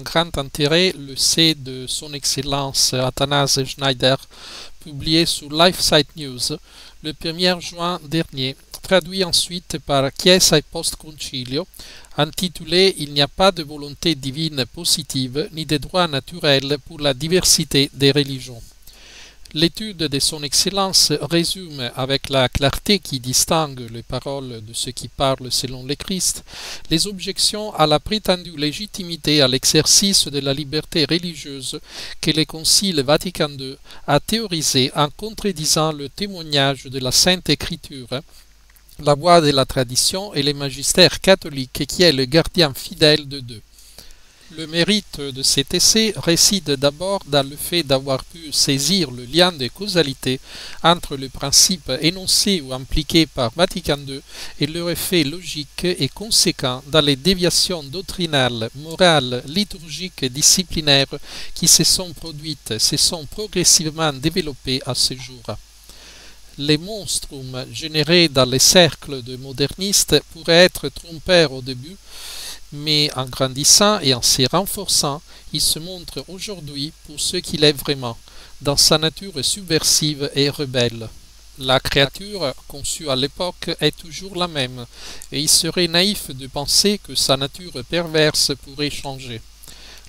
grand intérêt le C de son Excellence Athanase Schneider, publié sur LifeSite News le 1er juin dernier, traduit ensuite par Chiesa e Post Concilio, intitulé Il n'y a pas de volonté divine positive ni de droit naturel pour la diversité des religions. L'étude de son excellence résume avec la clarté qui distingue les paroles de ceux qui parlent selon le Christ les objections à la prétendue légitimité à l'exercice de la liberté religieuse que le Concile Vatican II a théorisé en contredisant le témoignage de la Sainte Écriture la voix de la tradition et le magistère catholique qui est le gardien fidèle de deux. Le mérite de cet essai réside d'abord dans le fait d'avoir pu saisir le lien de causalité entre le principe énoncé ou impliqué par Vatican II et leur effet logique et conséquent dans les déviations doctrinales, morales, liturgiques et disciplinaires qui se sont produites, se sont progressivement développées à ce jour. Les monstrums générés dans les cercles de modernistes pourraient être trompeurs au début, mais en grandissant et en se renforçant, il se montre aujourd'hui pour ce qu'il est vraiment, dans sa nature subversive et rebelle. La créature conçue à l'époque est toujours la même, et il serait naïf de penser que sa nature perverse pourrait changer.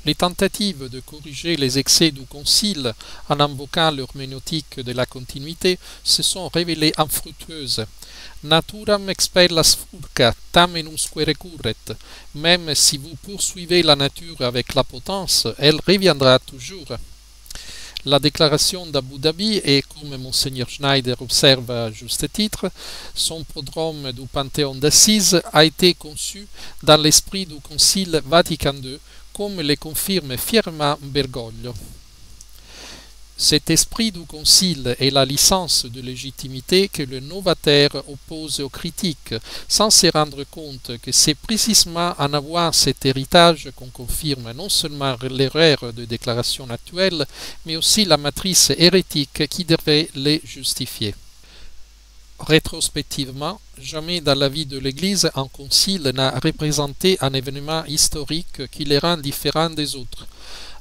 Les tentatives de corriger les excès du Concile en invoquant l'herméneutique de la continuité se sont révélées infructueuses. Naturam expellas furca, tamenumsque recurret. Même si vous poursuivez la nature avec la potence, elle reviendra toujours. La déclaration d'Abu Dhabi et, comme Monseigneur Schneider observe à juste titre, son prodrome du Panthéon d'Assise a été conçu dans l'esprit du Concile Vatican II comme le confirme fièrement Bergoglio. Cet esprit du concile est la licence de légitimité que le novataire oppose aux critiques, sans se rendre compte que c'est précisément en avoir cet héritage qu'on confirme non seulement l'erreur de déclaration actuelle, mais aussi la matrice hérétique qui devrait les justifier. Rétrospectivement, jamais dans la vie de l'Église un concile n'a représenté un événement historique qui les rend différents des autres.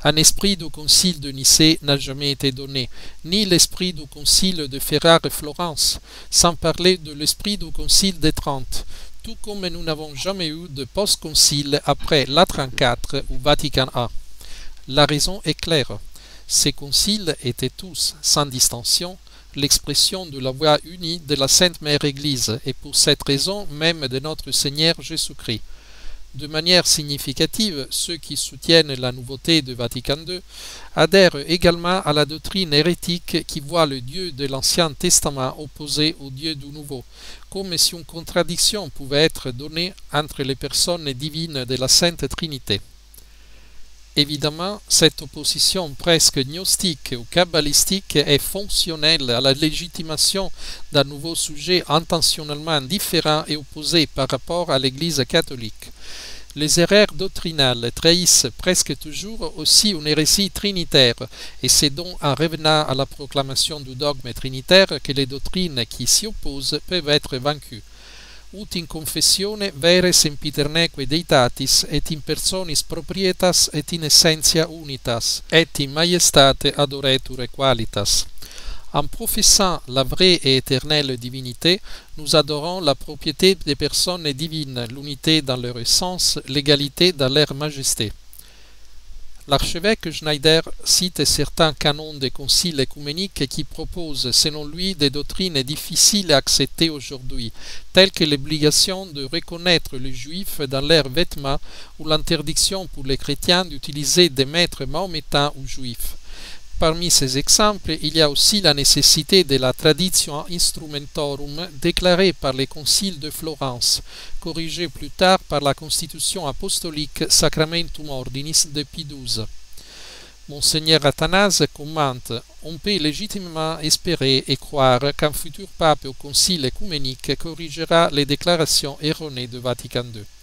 Un esprit du concile de Nicée n'a jamais été donné, ni l'esprit du concile de Ferrare et Florence, sans parler de l'esprit du concile des Trente, tout comme nous n'avons jamais eu de post-concile après l'A34 ou Vatican A. La raison est claire. Ces conciles étaient tous, sans distinction, l'expression de la voix unie de la Sainte Mère Église et pour cette raison même de notre Seigneur Jésus-Christ. De manière significative, ceux qui soutiennent la nouveauté de Vatican II adhèrent également à la doctrine hérétique qui voit le Dieu de l'Ancien Testament opposé au Dieu du Nouveau, comme si une contradiction pouvait être donnée entre les personnes divines de la Sainte Trinité. Évidemment, cette opposition presque gnostique ou kabbalistique est fonctionnelle à la légitimation d'un nouveau sujet intentionnellement différent et opposé par rapport à l'Église catholique. Les erreurs doctrinales trahissent presque toujours aussi une hérésie trinitaire, et c'est donc en revenant à la proclamation du dogme trinitaire que les doctrines qui s'y opposent peuvent être vaincues. Ut in confessione vere sempiterneque deitatis et in personis proprietas et in essentia unitas et in majestate adoretur qualitas en professant la vraie et éternelle divinité, nous adorons la propriété des personnes divines, l'unité dans leur essence, l'égalité dans leur majesté. L'archevêque Schneider cite certains canons des conciles écuméniques qui proposent, selon lui, des doctrines difficiles à accepter aujourd'hui, telles que l'obligation de reconnaître les juifs dans leurs vêtements ou l'interdiction pour les chrétiens d'utiliser des maîtres mahométans ou juifs. Parmi ces exemples, il y a aussi la nécessité de la tradition instrumentorum déclarée par les conciles de Florence, corrigée plus tard par la constitution apostolique Sacramentum Ordinis de Pie XII. Monseigneur Athanase commente On peut légitimement espérer et croire qu'un futur pape au concile écuménique corrigera les déclarations erronées de Vatican II.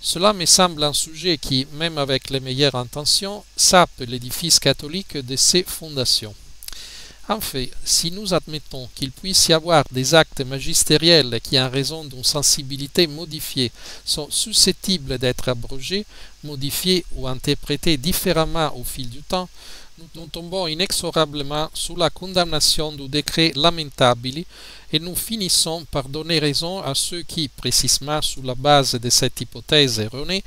Cela me semble un sujet qui, même avec les meilleures intentions, sape l'édifice catholique de ses fondations. En fait, si nous admettons qu'il puisse y avoir des actes magistériels qui, en raison d'une sensibilité modifiée, sont susceptibles d'être abrogés, modifiés ou interprétés différemment au fil du temps, nous tombons inexorablement sous la condamnation du décret lamentable et nous finissons par donner raison à ceux qui, précisément sous la base de cette hypothèse erronée,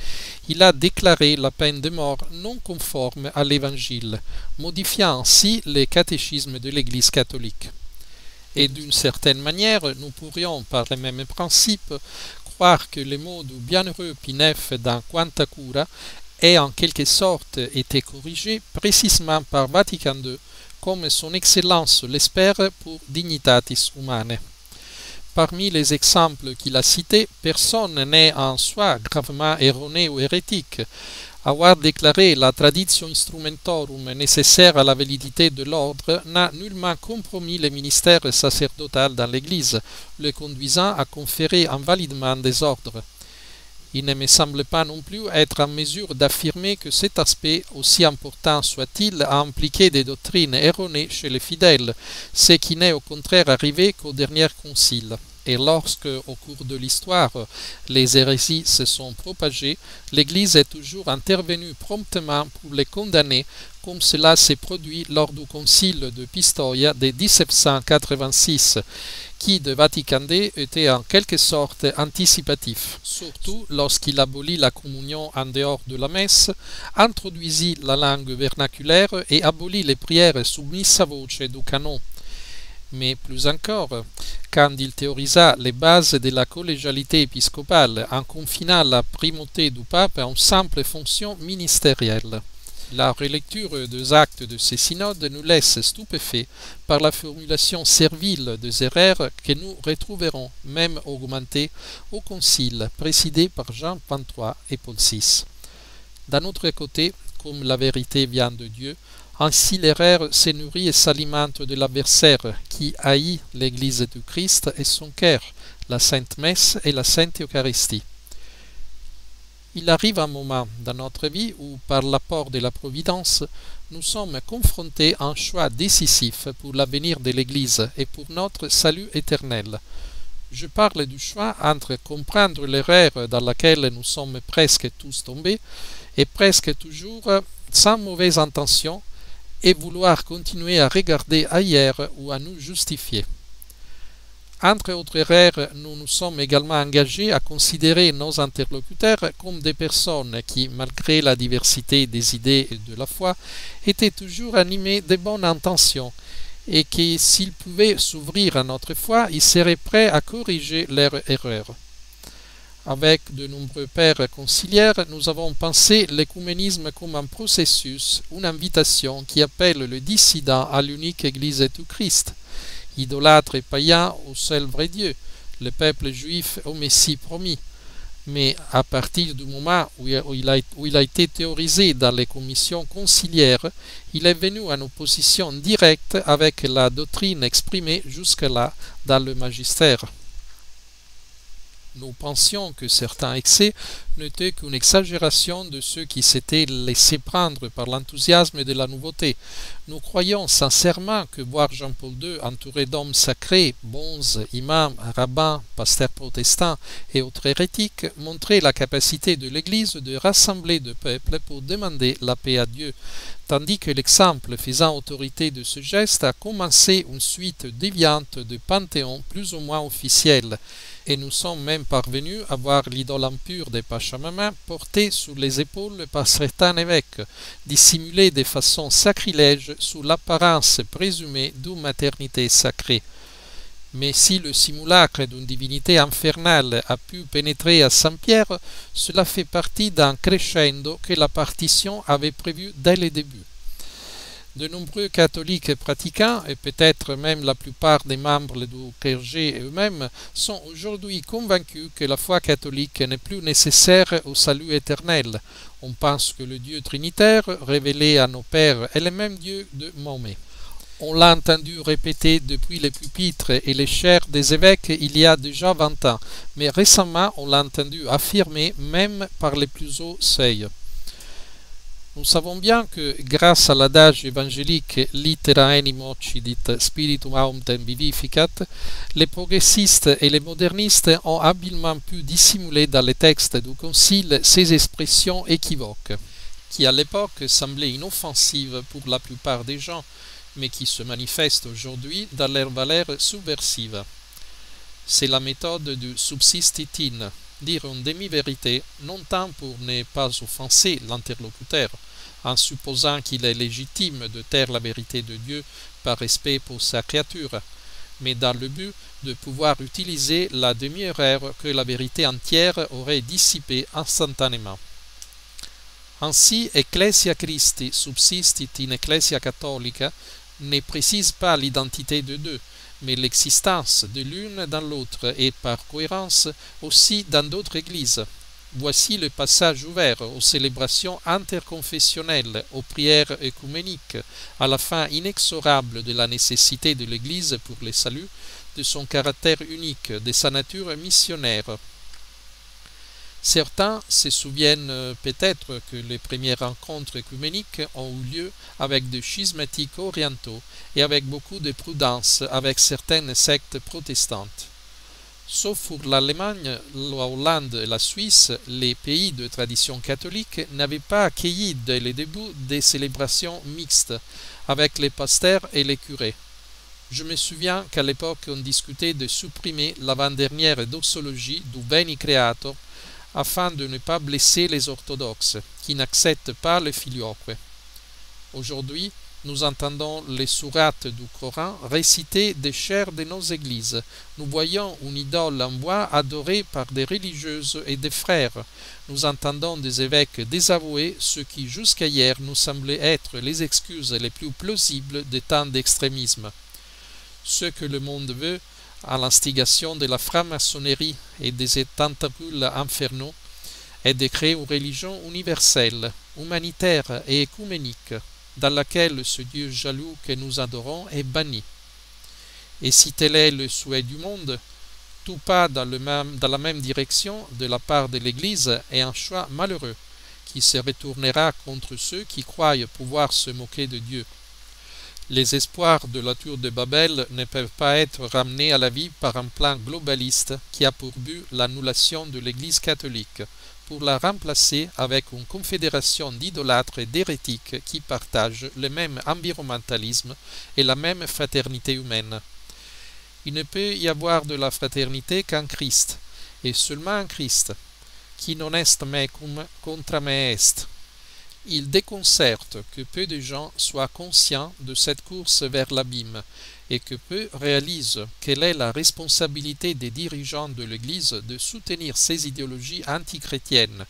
il a déclaré la peine de mort non conforme à l'Évangile, modifiant ainsi les catéchismes de l'Église catholique. Et d'une certaine manière, nous pourrions, par le même principe, croire que les mots du bienheureux Pinef dans Quanta Cura est en quelque sorte été corrigé précisément par Vatican II, comme son Excellence l'espère pour Dignitatis Humanae. Parmi les exemples qu'il a cités, personne n'est en soi gravement erroné ou hérétique. Avoir déclaré la tradition instrumentorum nécessaire à la validité de l'ordre n'a nullement compromis le ministère sacerdotal dans l'Église, le conduisant à conférer invalidement des ordres. Il ne me semble pas non plus être en mesure d'affirmer que cet aspect, aussi important soit-il, a impliqué des doctrines erronées chez les fidèles, ce qui n'est au contraire arrivé qu'au dernier concile. Et lorsque, au cours de l'histoire, les hérésies se sont propagées, l'Église est toujours intervenue promptement pour les condamner, comme cela s'est produit lors du concile de Pistoia de 1786, qui de Vatican II était en quelque sorte anticipatif, surtout lorsqu'il abolit la communion en dehors de la messe, introduisit la langue vernaculaire et abolit les prières soumises à voce du canon. Mais plus encore, quand il théorisa les bases de la collégialité épiscopale en confinant la primauté du pape à une simple fonction ministérielle. La relecture des actes de ces synodes nous laisse stupéfaits par la formulation servile des erreurs que nous retrouverons, même augmentées, au concile présidé par Jean XXIII et Paul VI. D'un autre côté, comme la vérité vient de Dieu, ainsi l'erreur se nourrit et s'alimente de l'adversaire qui haït l'Église du Christ et son cœur, la Sainte Messe et la Sainte Eucharistie. Il arrive un moment dans notre vie où, par l'apport de la Providence, nous sommes confrontés à un choix décisif pour l'avenir de l'Église et pour notre salut éternel. Je parle du choix entre comprendre l'erreur dans laquelle nous sommes presque tous tombés, et presque toujours sans mauvaise intention, et vouloir continuer à regarder ailleurs ou à nous justifier. Entre autres erreurs, nous nous sommes également engagés à considérer nos interlocuteurs comme des personnes qui, malgré la diversité des idées et de la foi, étaient toujours animés de bonnes intentions et que s'ils pouvaient s'ouvrir à notre foi, ils seraient prêts à corriger leurs erreurs. Avec de nombreux pères conciliaires, nous avons pensé l'écuménisme comme un processus, une invitation qui appelle le dissident à l'unique Église du Christ, idolâtre et païen au seul vrai Dieu, le peuple juif au Messie promis. Mais à partir du moment où il, a, où il a été théorisé dans les commissions conciliaires, il est venu en opposition directe avec la doctrine exprimée jusque-là dans le magistère. Nous pensions que certains excès n'étaient qu'une exagération de ceux qui s'étaient laissés prendre par l'enthousiasme de la nouveauté. Nous croyons sincèrement que voir Jean-Paul II entouré d'hommes sacrés, bons, imams, rabbins, pasteurs protestants et autres hérétiques montrait la capacité de l'Église de rassembler de peuples pour demander la paix à Dieu, tandis que l'exemple faisant autorité de ce geste a commencé une suite déviante de panthéons plus ou moins officiels et nous sommes même parvenus à voir l'idole impure des Pachamama portée sur les épaules par certains évêques, dissimulée de façon sacrilège sous l'apparence présumée d'une maternité sacrée. Mais si le simulacre d'une divinité infernale a pu pénétrer à Saint-Pierre, cela fait partie d'un crescendo que la partition avait prévu dès le début. De nombreux catholiques pratiquants, et peut-être même la plupart des membres du clergé eux-mêmes, sont aujourd'hui convaincus que la foi catholique n'est plus nécessaire au salut éternel. On pense que le Dieu trinitaire, révélé à nos pères, est le même Dieu de Mahomet. On l'a entendu répéter depuis les pupitres et les chairs des évêques il y a déjà vingt ans, mais récemment on l'a entendu affirmer même par les plus hauts seuils. Nous savons bien que grâce à l'adage évangélique litera animo occidit spiritum autem vivificat, les progressistes et les modernistes ont habilement pu dissimuler dans les textes du Concile ces expressions équivoques, qui à l'époque semblaient inoffensives pour la plupart des gens, mais qui se manifestent aujourd'hui dans leur valeur subversive. C'est la méthode du subsistitin, dire une demi-vérité, non tant pour ne pas offenser l'interlocuteur, en supposant qu'il est légitime de taire la vérité de Dieu par respect pour sa créature, mais dans le but de pouvoir utiliser la demi-erreur que la vérité entière aurait dissipée instantanément. Ainsi, Ecclesia Christi subsistit in Ecclesia Catholica ne précise pas l'identité de deux, mais l'existence de l'une dans l'autre et par cohérence aussi dans d'autres églises. Voici le passage ouvert aux célébrations interconfessionnelles, aux prières écuméniques, à la fin inexorable de la nécessité de l'Église pour le salut, de son caractère unique, de sa nature missionnaire. Certains se souviennent peut-être que les premières rencontres écuméniques ont eu lieu avec des schismatiques orientaux et avec beaucoup de prudence avec certaines sectes protestantes. Sauf pour l'Allemagne, la Hollande et la Suisse, les pays de tradition catholique n'avaient pas accueilli dès le début des célébrations mixtes avec les pasteurs et les curés. Je me souviens qu'à l'époque on discutait de supprimer l'avant-dernière doxologie du Beni Creator afin de ne pas blesser les orthodoxes, qui n'acceptent pas le filioque. Aujourd'hui, nous entendons les sourates du Coran réciter des chairs de nos églises. Nous voyons une idole en bois adorée par des religieuses et des frères. Nous entendons des évêques désavouer ce qui jusqu'à hier nous semblait être les excuses les plus plausibles des temps d'extrémisme. Ce que le monde veut, à l'instigation de la franc-maçonnerie et des tentacules infernaux, est de une religion universelle, humanitaire et écuménique, dans laquelle ce Dieu jaloux que nous adorons est banni. Et si tel est le souhait du monde, tout pas dans la même direction de la part de l'Église est un choix malheureux, qui se retournera contre ceux qui croient pouvoir se moquer de Dieu les espoirs de la tour de Babel ne peuvent pas être ramenés à la vie par un plan globaliste qui a pour but l'annulation de l'Église catholique, pour la remplacer avec une confédération d'idolâtres et d'hérétiques qui partagent le même environnementalisme et la même fraternité humaine. Il ne peut y avoir de la fraternité qu'en Christ, et seulement en Christ. Qui non est mecum contra me est il déconcerte que peu de gens soient conscients de cette course vers l'abîme et que peu réalisent quelle est la responsabilité des dirigeants de l'Église de soutenir ces idéologies antichrétiennes,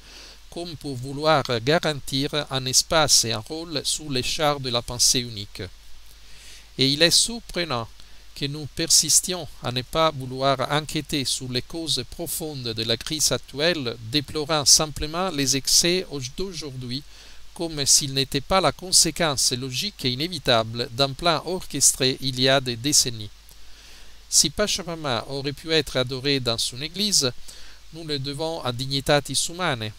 comme pour vouloir garantir un espace et un rôle sous les chars de la pensée unique. Et il est surprenant que nous persistions à ne pas vouloir enquêter sur les causes profondes de la crise actuelle, déplorant simplement les excès d'aujourd'hui comme s'il n'était pas la conséquence logique et inévitable d'un plan orchestré il y a des décennies. Si Pachamama aurait pu être adoré dans son église, nous le devons à dignitatis humanae.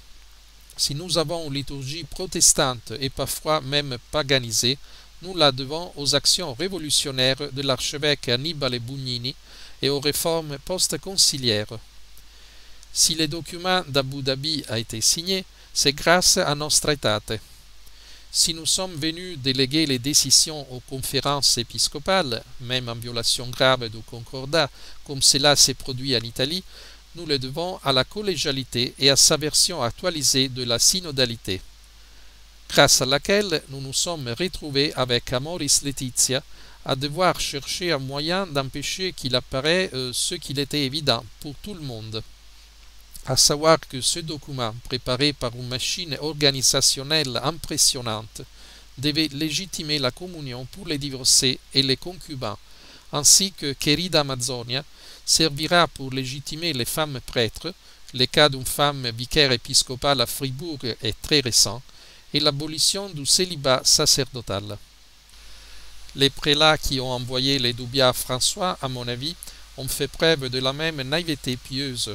Si nous avons une liturgie protestante et parfois même paganisée, nous la devons aux actions révolutionnaires de l'archevêque Annibale Bugnini et aux réformes post-conciliaires. Si le document d'Abu Dhabi a été signé, c'est grâce à Nostra Aetate. Si nous sommes venus déléguer les décisions aux conférences épiscopales, même en violation grave du concordat, comme cela s'est produit en Italie, nous le devons à la collégialité et à sa version actualisée de la synodalité, grâce à laquelle nous nous sommes retrouvés avec Amoris Laetitia à devoir chercher un moyen d'empêcher qu'il apparaît euh, ce qu'il était évident pour tout le monde à savoir que ce document, préparé par une machine organisationnelle impressionnante, devait légitimer la communion pour les divorcés et les concubins, ainsi que Querida Amazonia servira pour légitimer les femmes prêtres, le cas d'une femme vicaire épiscopale à Fribourg est très récent, et l'abolition du célibat sacerdotal. Les prélats qui ont envoyé les doubias François, à mon avis, ont fait preuve de la même naïveté pieuse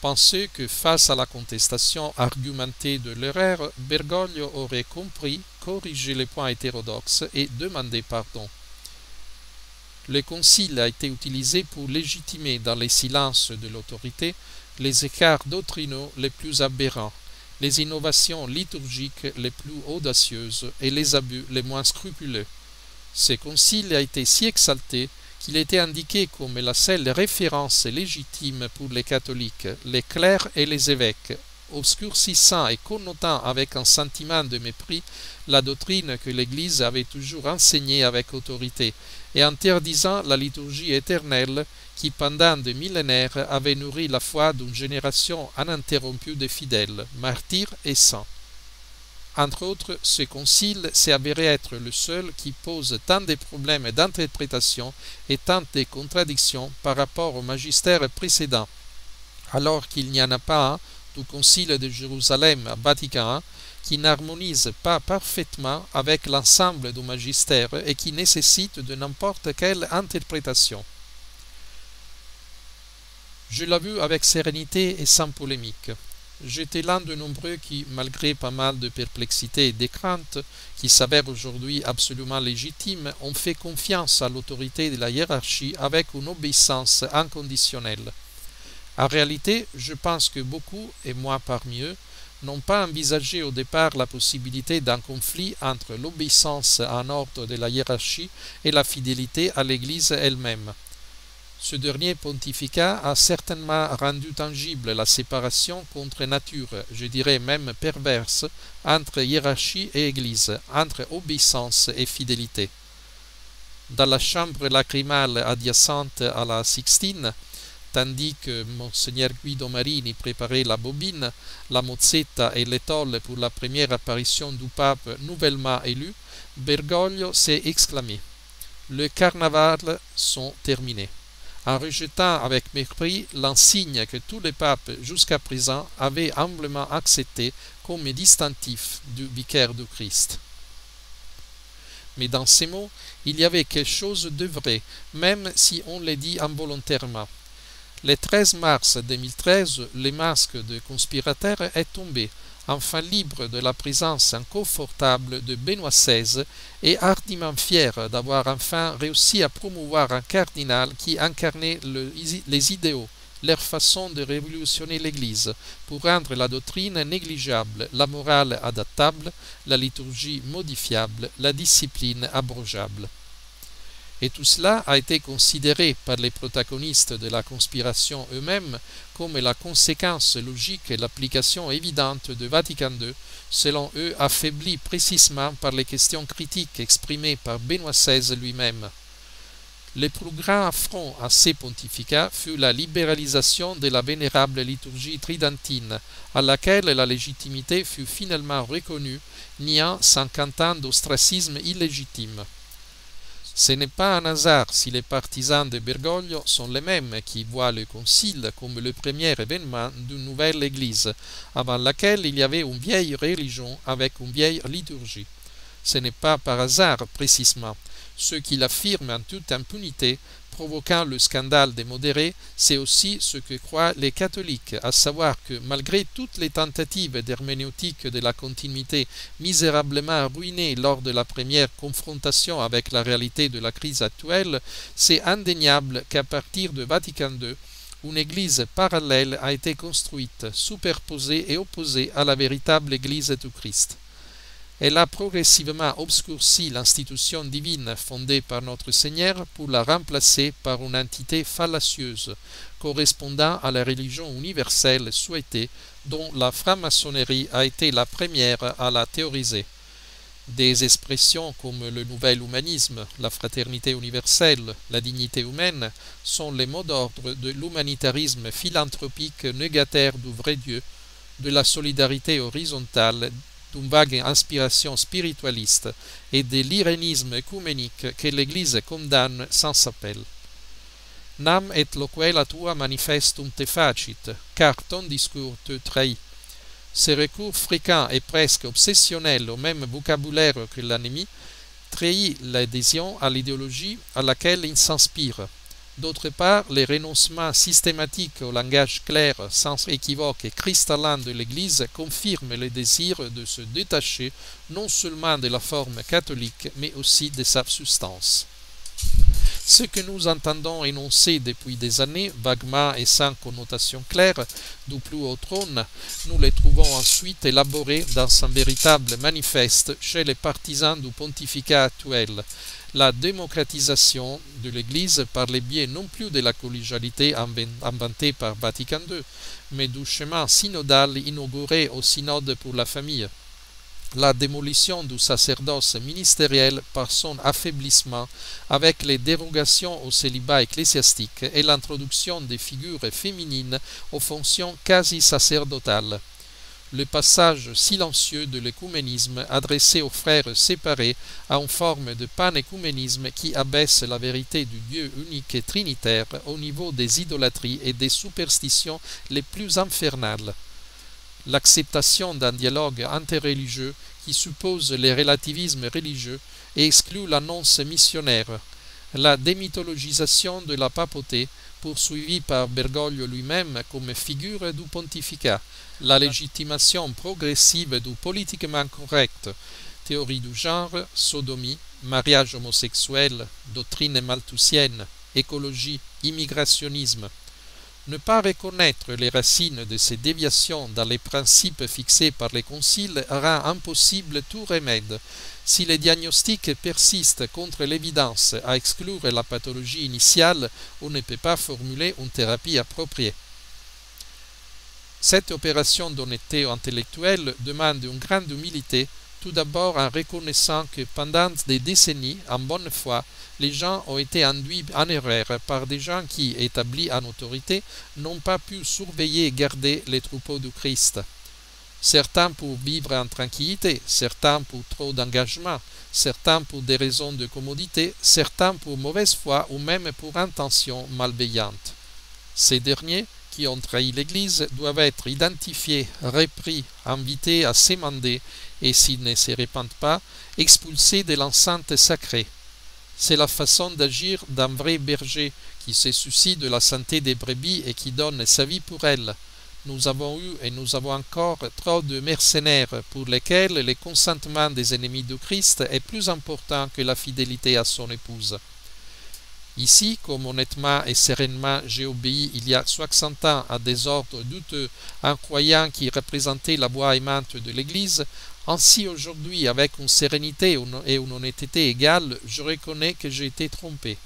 pensaient que face à la contestation argumentée de l'erreur, Bergoglio aurait compris, corrigé les points hétérodoxes et demandé pardon. Le concile a été utilisé pour légitimer dans les silences de l'autorité les écarts doctrinaux les plus aberrants, les innovations liturgiques les plus audacieuses et les abus les moins scrupuleux. Ce concile a été si exalté qu'il était indiqué comme la seule référence légitime pour les catholiques, les clercs et les évêques, obscurcissant et connotant avec un sentiment de mépris la doctrine que l'Église avait toujours enseignée avec autorité, et interdisant la liturgie éternelle qui pendant des millénaires avait nourri la foi d'une génération uninterrompue de fidèles, martyrs et saints. Entre autres, ce concile s'est avéré être le seul qui pose tant de problèmes d'interprétation et tant de contradictions par rapport au magistère précédent, alors qu'il n'y en a pas un du concile de Jérusalem à Vatican I qui n'harmonise pas parfaitement avec l'ensemble du magistère et qui nécessite de n'importe quelle interprétation. Je l'ai vu avec sérénité et sans polémique. J'étais l'un de nombreux qui, malgré pas mal de perplexité et de craintes, qui s'avèrent aujourd'hui absolument légitimes, ont fait confiance à l'autorité de la hiérarchie avec une obéissance inconditionnelle. En réalité, je pense que beaucoup, et moi parmi eux, n'ont pas envisagé au départ la possibilité d'un conflit entre l'obéissance à un ordre de la hiérarchie et la fidélité à l'Église elle-même. Ce dernier pontificat a certainement rendu tangible la séparation contre nature, je dirais même perverse, entre hiérarchie et Église, entre obéissance et fidélité. Dans la chambre lacrymale adjacente à la Sixtine, tandis que Monseigneur Guido Marini préparait la bobine, la mozzetta et l'étole pour la première apparition du pape nouvellement élu, Bergoglio s'est exclamé Le carnaval sont terminés en rejetant avec mépris l'insigne que tous les papes jusqu'à présent avaient humblement accepté comme distinctif du vicaire du Christ. Mais dans ces mots, il y avait quelque chose de vrai, même si on les dit involontairement. Le 13 mars 2013, le masque de conspirateur est tombé, enfin libre de la présence inconfortable de Benoît XVI et hardiment fier d'avoir enfin réussi à promouvoir un cardinal qui incarnait les idéaux, leur façon de révolutionner l'Église pour rendre la doctrine négligeable, la morale adaptable, la liturgie modifiable, la discipline abrogeable. Et tout cela a été considéré par les protagonistes de la conspiration eux-mêmes comme la conséquence logique et l'application évidente de Vatican II, selon eux affaiblie précisément par les questions critiques exprimées par Benoît XVI lui-même. Le plus grand affront à ces pontificats fut la libéralisation de la vénérable liturgie tridentine, à laquelle la légitimité fut finalement reconnue, niant cinquante ans d'ostracisme illégitime. Ce n'est pas un hasard si les partisans de Bergoglio sont les mêmes qui voient le Concile comme le premier événement d'une nouvelle Église, avant laquelle il y avait une vieille religion avec une vieille liturgie. Ce n'est pas par hasard précisément. Ceux qui l'affirment en toute impunité provoquant le scandale des modérés, c'est aussi ce que croient les catholiques, à savoir que malgré toutes les tentatives d'herméneutique de la continuité misérablement ruinées lors de la première confrontation avec la réalité de la crise actuelle, c'est indéniable qu'à partir de Vatican II, une église parallèle a été construite, superposée et opposée à la véritable église du Christ. Elle a progressivement obscurci l'institution divine fondée par notre Seigneur pour la remplacer par une entité fallacieuse, correspondant à la religion universelle souhaitée, dont la franc-maçonnerie a été la première à la théoriser. Des expressions comme le nouvel humanisme, la fraternité universelle, la dignité humaine sont les mots d'ordre de l'humanitarisme philanthropique négataire du vrai Dieu, de la solidarité horizontale d'une vague inspiration spiritualiste et de l'irénisme écuménique que l'Église condamne sans appel. Nam et loquela tua manifestum te facit, car ton discours te trahit. Ce recours fréquent et presque obsessionnel au même vocabulaire que l'ennemi trahit l'adhésion à l'idéologie à laquelle il s'inspire. D'autre part, les renoncements systématiques au langage clair, sans équivoque et cristallin de l'Église confirment le désir de se détacher non seulement de la forme catholique, mais aussi de sa substance. Ce que nous entendons énoncer depuis des années, vaguement et sans connotation claire, du plus haut trône, nous les trouvons ensuite élaborés dans un véritable manifeste chez les partisans du pontificat actuel, la démocratisation de l'Église par les biais non plus de la collégialité inventée par Vatican II, mais du chemin synodal inauguré au synode pour la famille la démolition du sacerdoce ministériel par son affaiblissement avec les dérogations au célibat ecclésiastique et l'introduction des figures féminines aux fonctions quasi sacerdotales. Le passage silencieux de l'écuménisme adressé aux frères séparés a une forme de panécuménisme qui abaisse la vérité du Dieu unique et trinitaire au niveau des idolâtries et des superstitions les plus infernales. L'acceptation d'un dialogue interreligieux qui suppose les relativismes religieux et exclut l'annonce missionnaire, la démythologisation de la papauté, poursuivie par Bergoglio lui-même comme figure du pontificat, la légitimation progressive du politiquement correct, théorie du genre, sodomie, mariage homosexuel, doctrine malthusienne, écologie, immigrationnisme, ne pas reconnaître les racines de ces déviations dans les principes fixés par les conciles rend impossible tout remède. Si les diagnostics persistent contre l'évidence à exclure la pathologie initiale, on ne peut pas formuler une thérapie appropriée. Cette opération d'honnêteté intellectuelle demande une grande humilité tout d'abord en reconnaissant que pendant des décennies, en bonne foi, les gens ont été induits en erreur par des gens qui, établis en autorité, n'ont pas pu surveiller et garder les troupeaux du Christ. Certains pour vivre en tranquillité, certains pour trop d'engagement, certains pour des raisons de commodité, certains pour mauvaise foi ou même pour intentions malveillantes. Ces derniers, qui ont trahi l'Église doivent être identifiés, repris, invités à s'émander et, s'ils ne se répandent pas, expulsés de l'enceinte sacrée. C'est la façon d'agir d'un vrai berger qui se soucie de la santé des brebis et qui donne sa vie pour elles. Nous avons eu et nous avons encore trop de mercenaires pour lesquels le consentement des ennemis du Christ est plus important que la fidélité à son épouse. Ici, comme honnêtement et sereinement j'ai obéi il y a soixante ans à des ordres douteux, en croyant qu'ils représentaient la voix aimante de l'Église, ainsi aujourd'hui, avec une sérénité et une honnêteté égale, je reconnais que j'ai été trompé.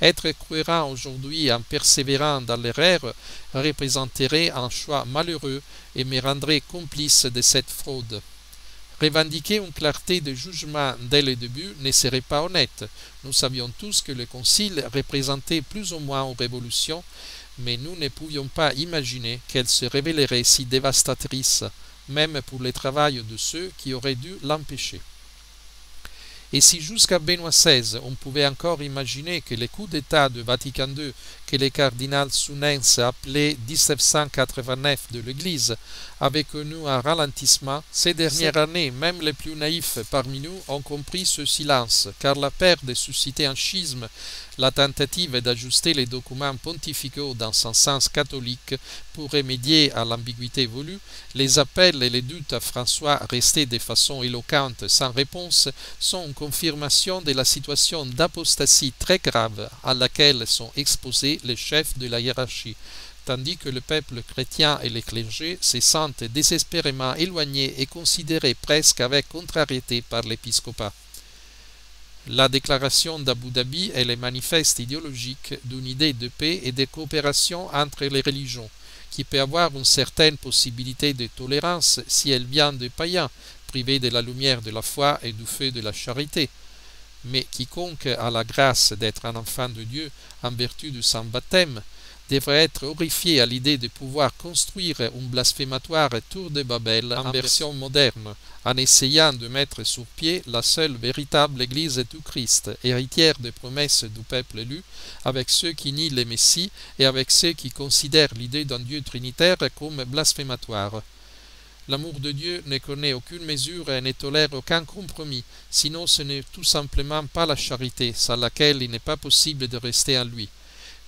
Être cohérent aujourd'hui en persévérant dans l'erreur représenterait un choix malheureux et me rendrait complice de cette fraude. Revendiquer une clarté de jugement dès le début ne serait pas honnête. Nous savions tous que le Concile représentait plus ou moins une révolution, mais nous ne pouvions pas imaginer qu'elle se révélerait si dévastatrice, même pour le travail de ceux qui auraient dû l'empêcher. Et si jusqu'à Benoît XVI on pouvait encore imaginer que les coups d'État de Vatican II que le cardinal Sunens appelait 1789 de l'Église avaient connu un ralentissement, ces dernières années, même les plus naïfs parmi nous ont compris ce silence, car la peur de susciter un schisme la tentative d'ajuster les documents pontificaux dans un sens catholique pour remédier à l'ambiguïté voulue, les appels et les doutes à François restés de façon éloquente sans réponse sont une confirmation de la situation d'apostasie très grave à laquelle sont exposés les chefs de la hiérarchie tandis que le peuple chrétien et les clergés se sentent désespérément éloignés et considérés presque avec contrariété par l'épiscopat. La déclaration d'Abu Dhabi est le manifeste idéologique d'une idée de paix et de coopération entre les religions, qui peut avoir une certaine possibilité de tolérance si elle vient des païens, privés de la lumière de la foi et du feu de la charité. Mais quiconque a la grâce d'être un enfant de Dieu en vertu de son baptême devrait être horrifié à l'idée de pouvoir construire un blasphématoire tour de Babel en version moderne, en essayant de mettre sur pied la seule véritable Église du Christ, héritière des promesses du peuple élu, avec ceux qui nient le Messie et avec ceux qui considèrent l'idée d'un Dieu trinitaire comme blasphématoire. L'amour de Dieu ne connaît aucune mesure et ne tolère aucun compromis, sinon ce n'est tout simplement pas la charité, sans laquelle il n'est pas possible de rester en lui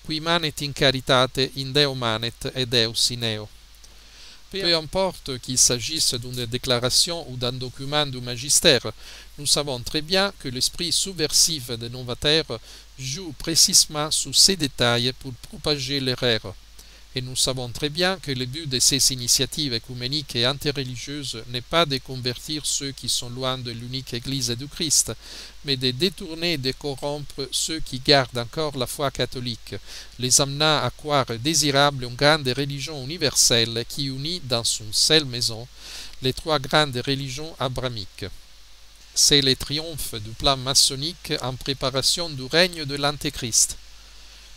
qui manet in caritate in Deo manet et Deus in eo. Peu importe qu'il s'agisse d'une déclaration ou d'un document du magistère, nous savons très bien que l'esprit subversif des novateurs joue précisément sur ces détails pour propager l'erreur et nous savons très bien que le but de ces initiatives écuméniques et interreligieuses n'est pas de convertir ceux qui sont loin de l'unique Église du Christ, mais de détourner et de corrompre ceux qui gardent encore la foi catholique, les amenant à croire désirable une grande religion universelle qui unit dans une seule maison les trois grandes religions abramiques. C'est le triomphe du plan maçonnique en préparation du règne de l'Antéchrist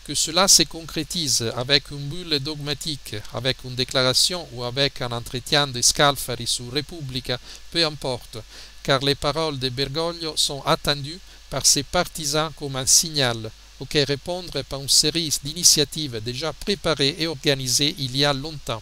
que cela se concrétise avec une bulle dogmatique, avec une déclaration ou avec un entretien de Scalfari sur Repubblica, peu importe, car les paroles de Bergoglio sont attendues par ses partisans comme un signal auquel répondre par une série d'initiatives déjà préparées et organisées il y a longtemps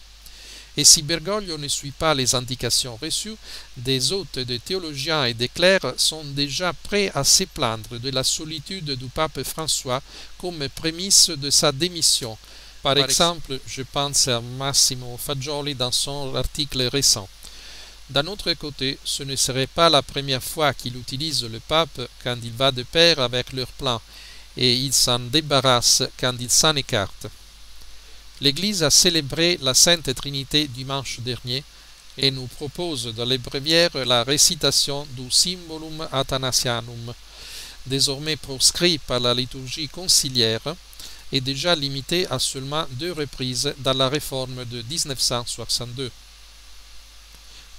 et si Bergoglio ne suit pas les indications reçues, des hôtes de théologiens et des clercs sont déjà prêts à se plaindre de la solitude du pape François comme prémisse de sa démission. Par, exemple, je pense à Massimo Fagioli dans son article récent. D'un autre côté, ce ne serait pas la première fois qu'il utilise le pape quand il va de pair avec leur plan, et il s'en débarrasse quand il s'en écarte. L'Église a célébré la Sainte Trinité dimanche dernier et nous propose dans les premières la récitation du Symbolum Athanasianum, désormais proscrit par la liturgie conciliaire et déjà limité à seulement deux reprises dans la réforme de 1962.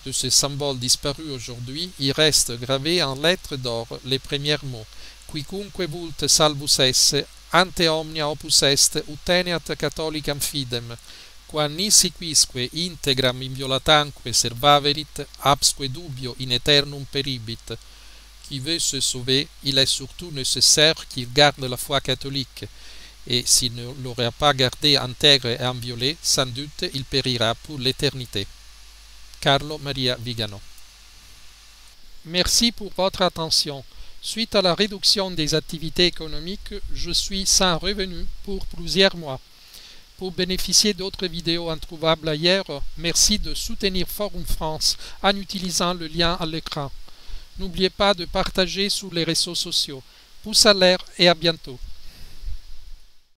De ce symbole disparu aujourd'hui, il reste gravé en lettres d'or les premiers mots Quicunque vult salvus esse ante omnia opus est uteneat catholicam fidem qua nisi quisque integram inviolatanque servaverit absque dubio in aeternum peribit qui veut se sauver il est surtout nécessaire qu'il garde la foi catholique et s'il ne l'aurait pas gardée intègre et inviolée sans doute il périra pour l'éternité Carlo Maria Vigano Merci pour votre attention. Suite à la réduction des activités économiques, je suis sans revenu pour plusieurs mois. Pour bénéficier d'autres vidéos introuvables ailleurs, merci de soutenir Forum France en utilisant le lien à l'écran. N'oubliez pas de partager sur les réseaux sociaux. Pouce à l'air et à bientôt.